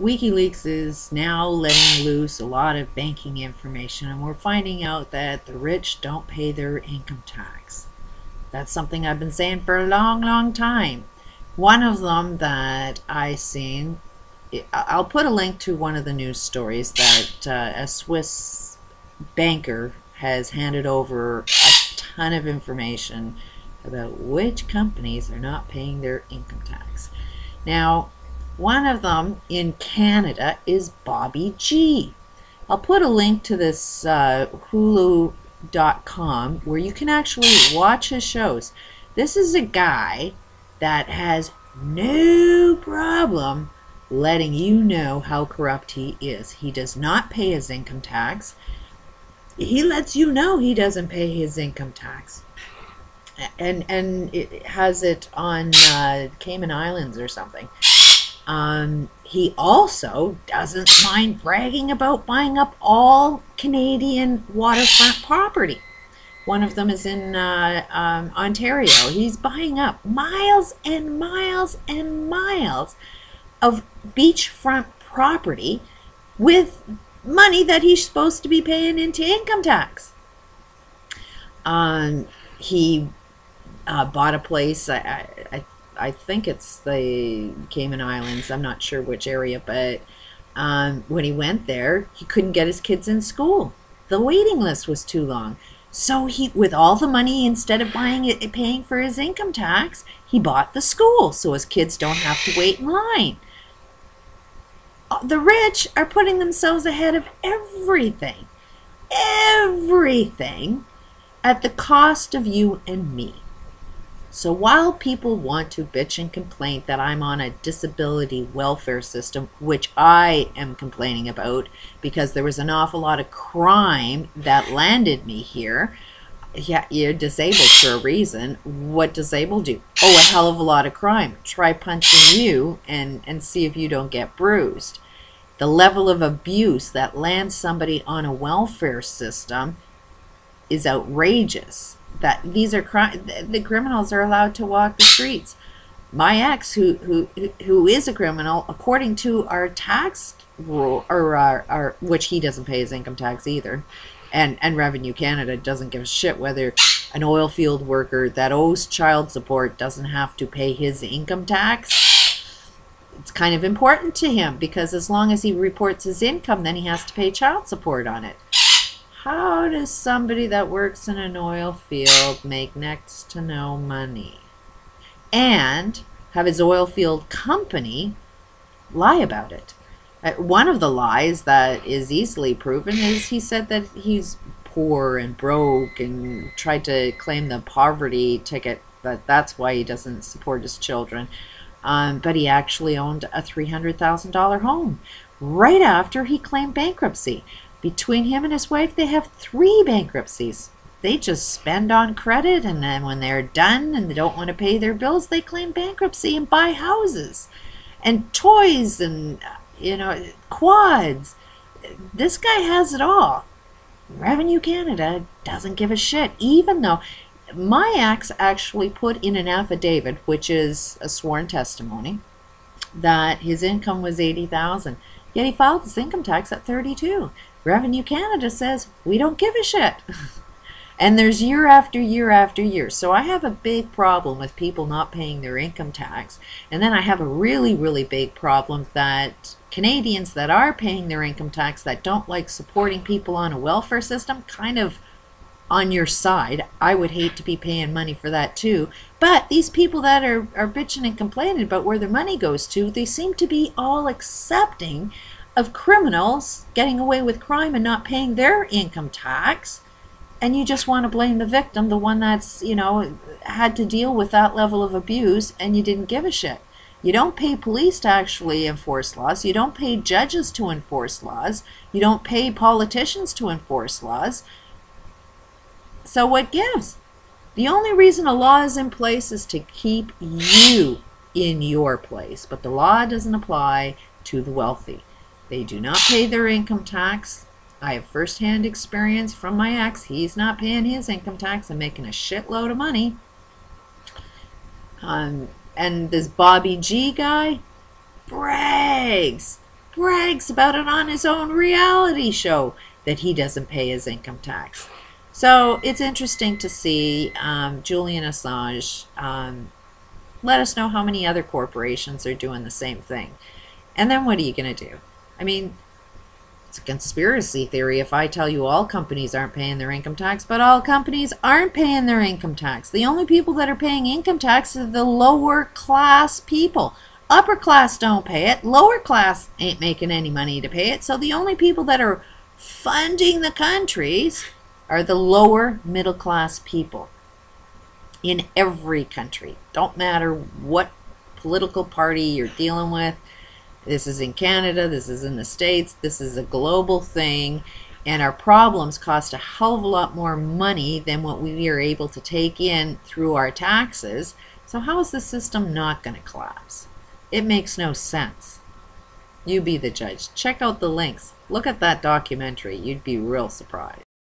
WikiLeaks is now letting loose a lot of banking information, and we're finding out that the rich don't pay their income tax. That's something I've been saying for a long, long time. One of them that I seen, I'll put a link to one of the news stories that uh, a Swiss banker has handed over a ton of information about which companies are not paying their income tax. Now, one of them in Canada is Bobby G. I'll put a link to this uh, Hulu.com where you can actually watch his shows. This is a guy that has no problem letting you know how corrupt he is. He does not pay his income tax. He lets you know he doesn't pay his income tax. And and it has it on uh, Cayman Islands or something. Um, he also doesn't mind bragging about buying up all Canadian waterfront property. One of them is in uh, um, Ontario. He's buying up miles and miles and miles of beachfront property with money that he's supposed to be paying into income tax. Um, he uh, bought a place. I, I, I think it's the Cayman Islands. I'm not sure which area, but um, when he went there, he couldn't get his kids in school. The waiting list was too long. So he, with all the money, instead of buying it, paying for his income tax, he bought the school so his kids don't have to wait in line. Uh, the rich are putting themselves ahead of everything, everything, at the cost of you and me. So while people want to bitch and complain that I'm on a disability welfare system, which I am complaining about because there was an awful lot of crime that landed me here, yeah, you're disabled for a reason. What disabled you? Oh, a hell of a lot of crime. Try punching you and, and see if you don't get bruised. The level of abuse that lands somebody on a welfare system is outrageous that these are crime the criminals are allowed to walk the streets. My ex who who who is a criminal according to our tax rule or our, our which he doesn't pay his income tax either and and revenue canada doesn't give a shit whether an oil field worker that owes child support doesn't have to pay his income tax it's kind of important to him because as long as he reports his income then he has to pay child support on it how does somebody that works in an oil field make next to no money? And have his oil field company lie about it. Uh, one of the lies that is easily proven is he said that he's poor and broke and tried to claim the poverty ticket that that's why he doesn't support his children. Um, but he actually owned a $300,000 home right after he claimed bankruptcy. Between him and his wife, they have three bankruptcies. They just spend on credit, and then when they're done and they don't want to pay their bills, they claim bankruptcy and buy houses and toys and, uh, you know, quads. This guy has it all. Revenue Canada doesn't give a shit, even though my ex actually put in an affidavit, which is a sworn testimony, that his income was 80000 Yet he filed his income tax at 32 Revenue Canada says we don't give a shit. and there's year after year after year. So I have a big problem with people not paying their income tax. And then I have a really, really big problem that Canadians that are paying their income tax that don't like supporting people on a welfare system kind of on your side. I would hate to be paying money for that too. But these people that are, are bitching and complaining about where their money goes to, they seem to be all accepting of criminals getting away with crime and not paying their income tax and you just want to blame the victim the one that's you know had to deal with that level of abuse and you didn't give a shit. You don't pay police to actually enforce laws. You don't pay judges to enforce laws. You don't pay politicians to enforce laws. So what gives? The only reason a law is in place is to keep you in your place but the law doesn't apply to the wealthy they do not pay their income tax. I have firsthand experience from my ex. He's not paying his income tax and making a shitload of money. Um, and this Bobby G guy brags brags about it on his own reality show that he doesn't pay his income tax. So it's interesting to see um, Julian Assange um, let us know how many other corporations are doing the same thing. And then what are you going to do? I mean, it's a conspiracy theory if I tell you all companies aren't paying their income tax, but all companies aren't paying their income tax. The only people that are paying income tax are the lower class people. Upper class don't pay it. Lower class ain't making any money to pay it. So the only people that are funding the countries are the lower middle class people in every country. Don't matter what political party you're dealing with. This is in Canada, this is in the States, this is a global thing, and our problems cost a hell of a lot more money than what we are able to take in through our taxes. So, how is the system not going to collapse? It makes no sense. You be the judge. Check out the links. Look at that documentary. You'd be real surprised.